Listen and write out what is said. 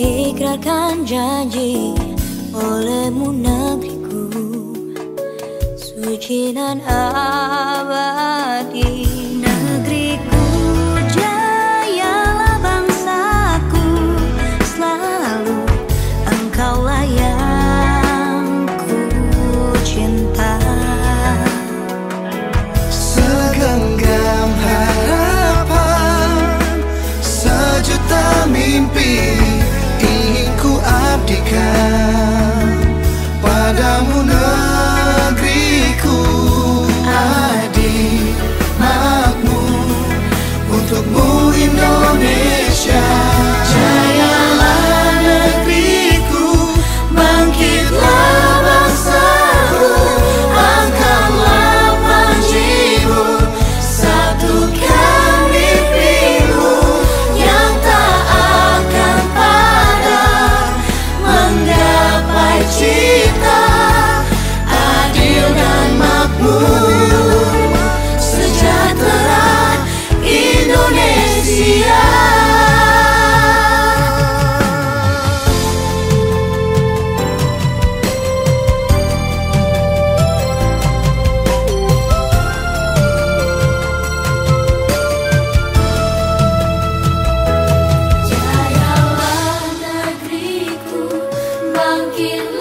Ikrarkan janji olehmu negeriku Suci dan abadi can. walking